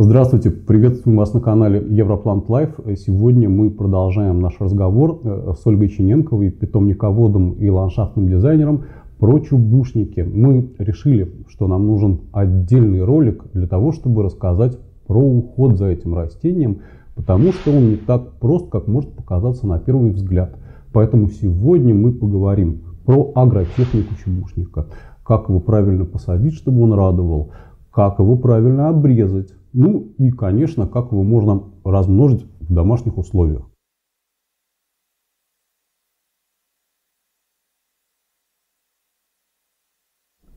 Здравствуйте, приветствуем вас на канале Европлант Лайф. Сегодня мы продолжаем наш разговор э, с Ольгой Чиненковой, питомниководом и ландшафтным дизайнером про чубушники. Мы решили, что нам нужен отдельный ролик для того, чтобы рассказать про уход за этим растением, потому что он не так прост, как может показаться на первый взгляд. Поэтому сегодня мы поговорим про агротехнику чубушника, как его правильно посадить, чтобы он радовал, как его правильно обрезать, ну и, конечно, как его можно размножить в домашних условиях.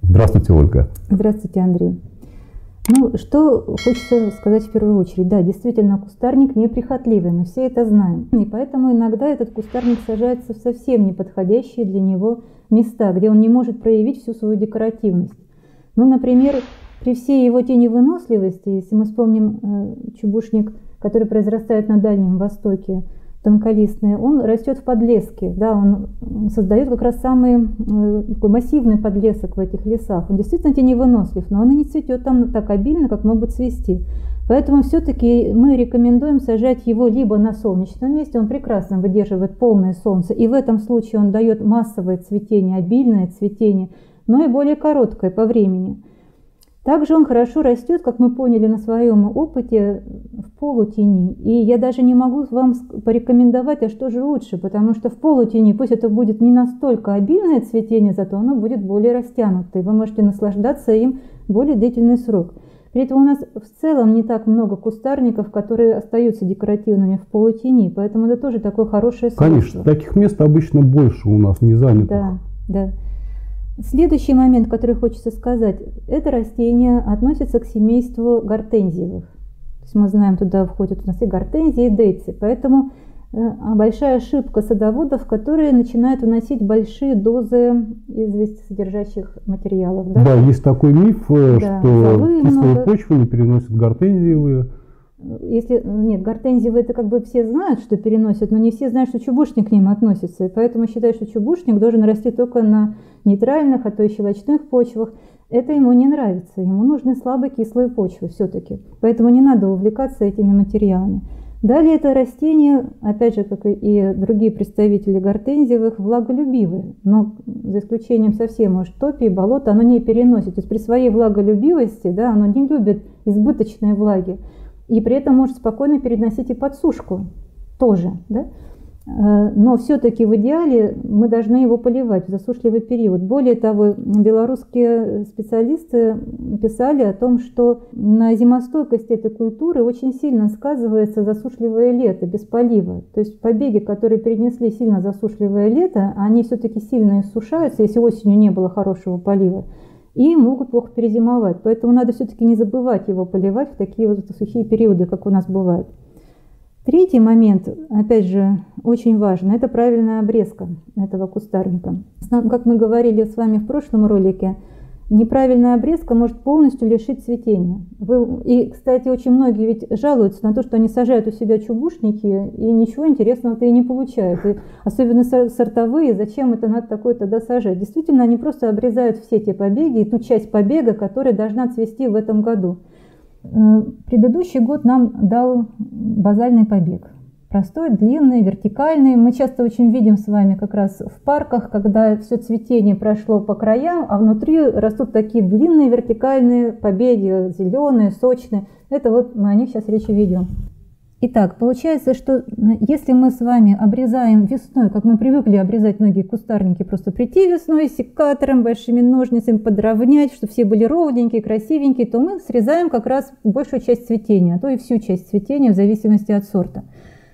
Здравствуйте, Ольга. Здравствуйте, Андрей. Ну, что хочется сказать в первую очередь. Да, действительно, кустарник неприхотливый, мы все это знаем. И поэтому иногда этот кустарник сажается в совсем неподходящие для него места, где он не может проявить всю свою декоративность. Ну, например, при всей его теневыносливости, если мы вспомним э, чубушник, который произрастает на Дальнем Востоке, тонколистный, он растет в подлеске, да, он создает как раз самый такой массивный подлесок в этих лесах. Он действительно теневынослив, но он и не цветет там так обильно, как мог бы цвести. Поэтому все-таки мы рекомендуем сажать его либо на солнечном месте, он прекрасно выдерживает полное солнце, и в этом случае он дает массовое цветение, обильное цветение, но и более короткое по времени. Также он хорошо растет, как мы поняли на своем опыте, в полутени. И я даже не могу вам порекомендовать, а что же лучше, потому что в полутени, пусть это будет не настолько обильное цветение, зато оно будет более растянутое. Вы можете наслаждаться им более длительный срок. При этом у нас в целом не так много кустарников, которые остаются декоративными в полутени, поэтому это тоже такое хорошее свойство. Конечно, таких мест обычно больше у нас не занято. Да, да. Следующий момент, который хочется сказать, это растение относится к семейству гортензиевых. То есть мы знаем, туда входят у нас и гортензии, и дейцы. Поэтому э, большая ошибка садоводов, которые начинают вносить большие дозы известисодержащих материалов. Да, да есть такой миф, э, да, что кислые много... почвы не переносят гортензиевые если нет, гортензиевые это как бы все знают, что переносят, но не все знают, что чубушник к ним относится. И поэтому считают, что чубушник должен расти только на нейтральных, а то и щелочных почвах. Это ему не нравится. Ему нужны слабые кислые почвы все-таки. Поэтому не надо увлекаться этими материалами. Далее это растение, опять же, как и другие представители гортензиевых, влаголюбивые, но за исключением совсем, может, топи и болота, оно не переносит. То есть при своей влаголюбивости, да, оно не любит избыточной влаги и при этом может спокойно переносить и подсушку тоже. Да? Э, но все-таки в идеале мы должны его поливать в засушливый период. Более того, белорусские специалисты писали о том, что на зимостойкости этой культуры очень сильно сказывается засушливое лето без полива. То есть побеги, которые перенесли сильно засушливое лето, они все-таки сильно иссушаются, если осенью не было хорошего полива и могут плохо перезимовать. Поэтому надо все-таки не забывать его поливать в такие вот сухие периоды, как у нас бывает. Третий момент, опять же, очень важный, это правильная обрезка этого кустарника. Как мы говорили с вами в прошлом ролике, неправильная обрезка может полностью лишить цветения. Вы, и, кстати, очень многие ведь жалуются на то, что они сажают у себя чубушники и ничего интересного-то и не получают. И особенно сортовые, зачем это надо такое тогда сажать? Действительно, они просто обрезают все те побеги и ту часть побега, которая должна цвести в этом году. Э, предыдущий год нам дал базальный побег простой, длинный, вертикальный. Мы часто очень видим с вами как раз в парках, когда все цветение прошло по краям, а внутри растут такие длинные вертикальные побеги, зеленые, сочные. Это вот мы о них сейчас речь ведем. Итак, получается, что если мы с вами обрезаем весной, как мы привыкли обрезать многие кустарники, просто прийти весной секатором, большими ножницами подровнять, чтобы все были ровненькие, красивенькие, то мы срезаем как раз большую часть цветения, а то и всю часть цветения в зависимости от сорта.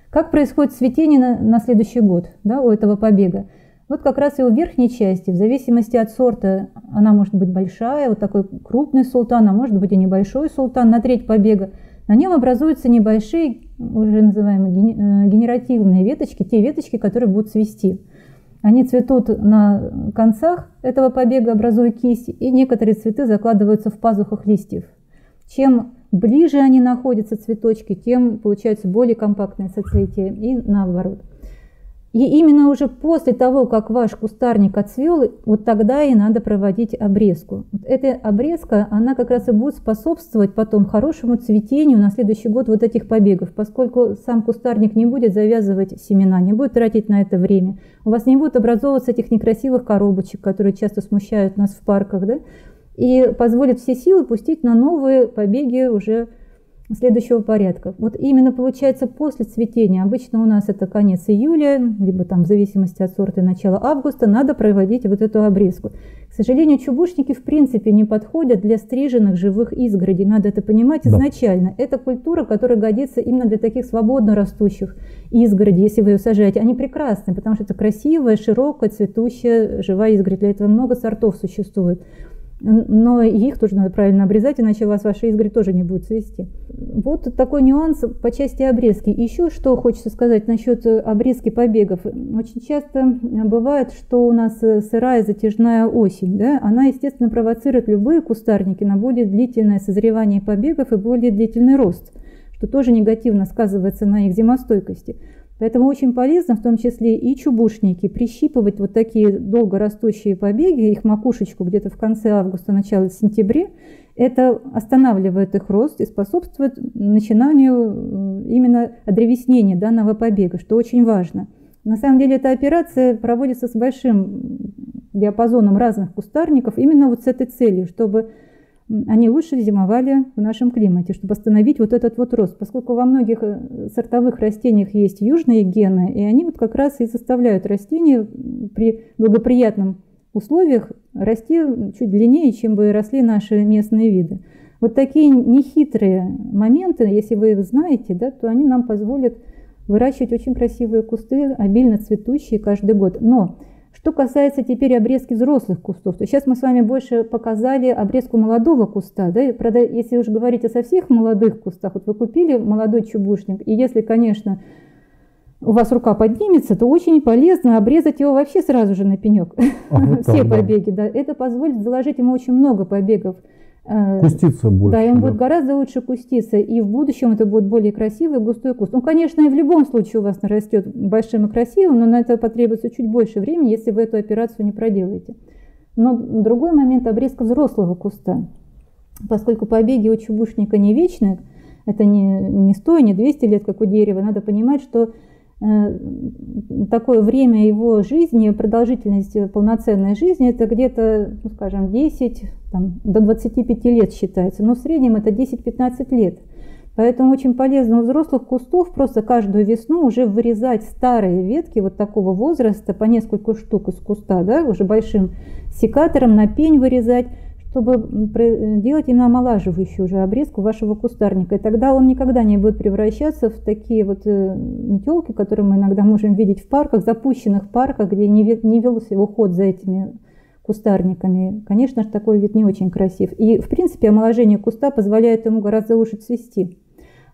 Как происходит цветение на, на следующий год да, у этого побега? Вот как раз у верхней части, в зависимости от сорта, она может быть большая, вот такой крупный султан, а может быть и небольшой султан на треть побега. На нем образуются небольшие, уже называемые э, генеративные веточки, те веточки, которые будут цвести. Они цветут на концах этого побега, образуя кисть, и некоторые цветы закладываются в пазухах листьев. Чем ближе они находятся, цветочки, тем получается более компактное соцветие и наоборот. И именно уже после того, как ваш кустарник отцвел, вот тогда и надо проводить обрезку. Вот эта обрезка, она как раз и будет способствовать потом хорошему цветению на следующий год вот этих побегов, поскольку сам кустарник не будет завязывать семена, не будет тратить на это время. У вас не будет образовываться этих некрасивых коробочек, которые часто смущают нас в парках, да? И позволит все силы пустить на новые побеги уже следующего порядка. Вот именно получается после цветения, обычно у нас это конец июля, либо там в зависимости от сорта начало августа, надо проводить вот эту обрезку. К сожалению, чубушники в принципе не подходят для стриженных живых изгородей, надо это понимать да. изначально. Это культура, которая годится именно для таких свободно растущих изгородей, если вы ее сажаете. Они прекрасны, потому что это красивая, широкая, цветущая, живая изгородь. Для этого много сортов существует но их тоже надо правильно обрезать, иначе у вас ваша изгородь тоже не будет цвести. Вот такой нюанс по части обрезки. Еще что хочется сказать насчет обрезки побегов. Очень часто бывает, что у нас сырая затяжная осень. Да? Она, естественно, провоцирует любые кустарники на более длительное созревание побегов и более длительный рост, что тоже негативно сказывается на их зимостойкости. Поэтому очень полезно, в том числе и чубушники, прищипывать вот такие долгорастущие побеги, их макушечку где-то в конце августа, начало сентября. Это останавливает их рост и способствует начинанию именно одревеснения данного побега, что очень важно. На самом деле эта операция проводится с большим диапазоном разных кустарников именно вот с этой целью, чтобы они лучше зимовали в нашем климате, чтобы остановить вот этот вот рост. Поскольку во многих э, сортовых растениях есть южные гены, и они вот как раз и заставляют растения при благоприятных условиях расти чуть длиннее, чем бы росли наши местные виды. Вот такие нехитрые моменты, если вы их знаете, да, то они нам позволят выращивать очень красивые кусты, обильно цветущие каждый год. Но что касается теперь обрезки взрослых кустов, то сейчас мы с вами больше показали обрезку молодого куста. Да? Правда, если уж говорить о совсем молодых кустах, вот вы купили молодой чубушник, и если, конечно, у вас рука поднимется, то очень полезно обрезать его вообще сразу же на пенек. А, вот Все так, побеги. Да. Это позволит заложить ему очень много побегов куститься больше. Да, и он да. будет гораздо лучше куститься, и в будущем это будет более красивый густой куст. Ну, конечно, и в любом случае у вас нарастет большим и красивым, но на это потребуется чуть больше времени, если вы эту операцию не проделаете. Но другой момент – обрезка взрослого куста. Поскольку побеги у чубушника не вечные, это не, не 100, не 200 лет, как у дерева, надо понимать, что Э, такое время его жизни, продолжительность полноценной жизни, это где-то, ну, скажем, 10 там, до 25 лет считается, но в среднем это 10-15 лет. Поэтому очень полезно у взрослых кустов просто каждую весну уже вырезать старые ветки вот такого возраста по несколько штук из куста, да, уже большим секатором на пень вырезать, чтобы делать именно омолаживающую уже обрезку вашего кустарника. И тогда он никогда не будет превращаться в такие вот э, метелки, которые мы иногда можем видеть в парках, запущенных парках, где не, велся уход за этими кустарниками. Конечно же, такой вид не очень красив. И, в принципе, омоложение куста позволяет ему гораздо лучше цвести.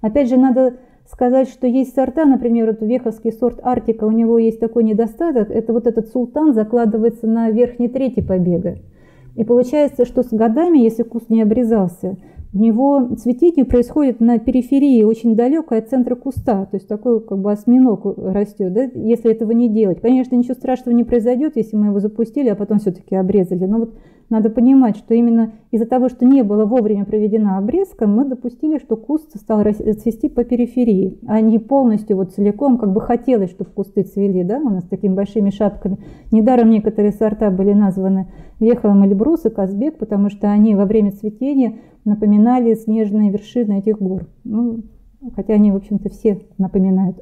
Опять же, надо сказать, что есть сорта, например, вот веховский сорт Арктика, у него есть такой недостаток, это вот этот султан закладывается на верхней трети побега. И получается, что с годами, если куст не обрезался, у него цветение происходит на периферии, очень далекой от центра куста, то есть такой как бы осьминог растет, да, если этого не делать. Конечно, ничего страшного не произойдет, если мы его запустили, а потом все-таки обрезали. Но вот надо понимать, что именно из-за того, что не было вовремя проведена обрезка, мы допустили, что куст стал цвести по периферии, а не полностью вот целиком, как бы хотелось, чтобы кусты цвели, да, у нас такими большими шапками. Недаром некоторые сорта были названы Веховым Эльбрус и Казбек, потому что они во время цветения напоминали снежные вершины этих гор. Ну, хотя они, в общем-то, все напоминают.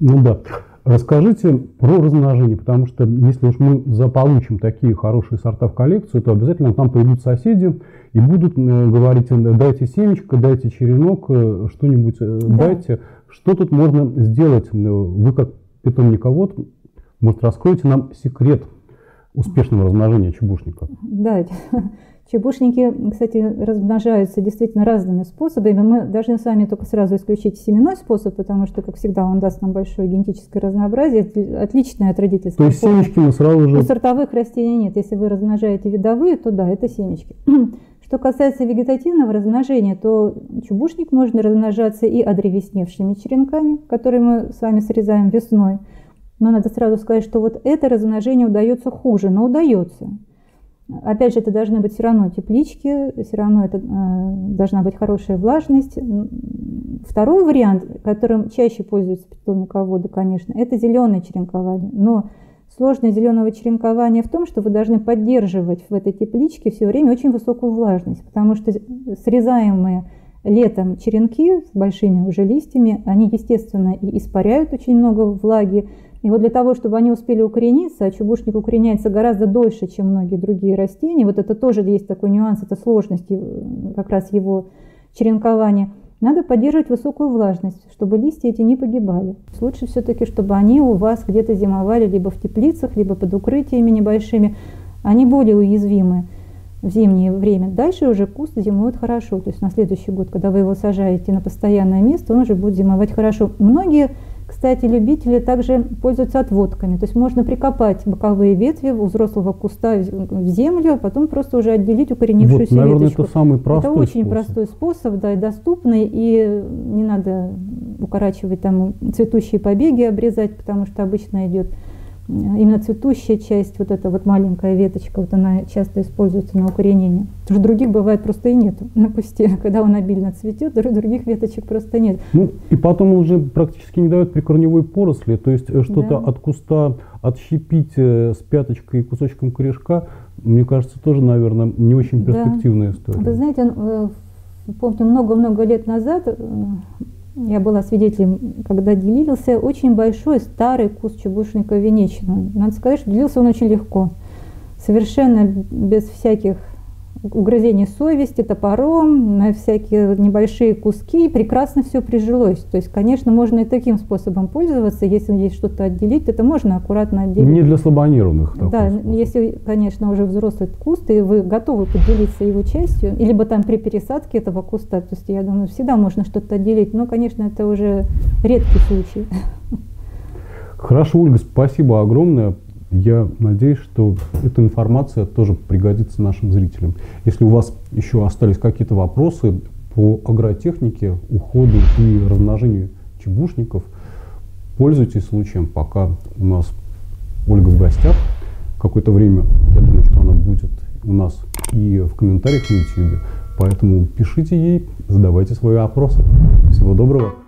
Ну да. Расскажите про размножение, потому что если уж мы заполучим такие хорошие сорта в коллекцию, то обязательно там пойдут соседи и будут э, говорить, дайте семечко, дайте черенок, э, что-нибудь э, да. дайте. Что тут можно сделать? Вы как питомниковод, может, раскроете нам секрет успешного размножения чебушника? Да, Чебушники, кстати, размножаются действительно разными способами. Мы должны с вами только сразу исключить семенной способ, потому что, как всегда, он даст нам большое генетическое разнообразие, отличное от родительского. То есть семечки мы сразу же... У сортовых растений нет. Если вы размножаете видовые, то да, это семечки. Что касается вегетативного размножения, то чубушник можно размножаться и одревесневшими черенками, которые мы с вами срезаем весной. Но надо сразу сказать, что вот это размножение удается хуже, но удается. Опять же, это должны быть все равно теплички, все равно это э, должна быть хорошая влажность. Второй вариант, которым чаще пользуются питомниководы, конечно, это зеленое черенкование. Но сложность зеленого черенкования в том, что вы должны поддерживать в этой тепличке все время очень высокую влажность, потому что срезаемые летом черенки с большими уже листьями, они, естественно, и испаряют очень много влаги, и вот для того, чтобы они успели укорениться, а чубушник укореняется гораздо дольше, чем многие другие растения, вот это тоже есть такой нюанс, это сложность как раз его черенкования, надо поддерживать высокую влажность, чтобы листья эти не погибали. Лучше все-таки, чтобы они у вас где-то зимовали либо в теплицах, либо под укрытиями небольшими. Они более уязвимы в зимнее время. Дальше уже куст зимует хорошо. То есть на следующий год, когда вы его сажаете на постоянное место, он уже будет зимовать хорошо. Многие кстати, любители также пользуются отводками. То есть можно прикопать боковые ветви у взрослого куста в землю, а потом просто уже отделить укоренившуюся вот, наверное, веточку. это самый простой Это очень способ. простой способ, да, и доступный, и не надо укорачивать там цветущие побеги, обрезать, потому что обычно идет именно цветущая часть, вот эта вот маленькая веточка, вот она часто используется на укоренение. Потому что других бывает просто и нету на кусте. Когда он обильно цветет, других веточек просто нет. Ну, и потом он уже практически не дает прикорневой поросли, то есть э, что-то да. от куста отщепить э, с пяточкой и кусочком корешка, мне кажется, тоже, наверное, не очень перспективная да. история. Вы знаете, э, помню, много-много лет назад я была свидетелем, когда делился очень большой старый куст чебушника венечного. Надо сказать, что делился он очень легко, совершенно без всяких угрызение совести топором, на всякие небольшие куски, и прекрасно все прижилось. То есть, конечно, можно и таким способом пользоваться, если есть что-то отделить, это можно аккуратно отделить. Не для слабонервных. Да, если, конечно, уже взрослый куст, и вы готовы поделиться его частью, либо там при пересадке этого куста, то есть, я думаю, всегда можно что-то отделить, но, конечно, это уже редкий случай. Хорошо, Ольга, спасибо огромное. Я надеюсь, что эта информация тоже пригодится нашим зрителям. Если у вас еще остались какие-то вопросы по агротехнике, уходу и размножению чебушников, пользуйтесь случаем, пока у нас Ольга в гостях. Какое-то время, я думаю, что она будет у нас и в комментариях на YouTube. Поэтому пишите ей, задавайте свои вопросы. Всего доброго.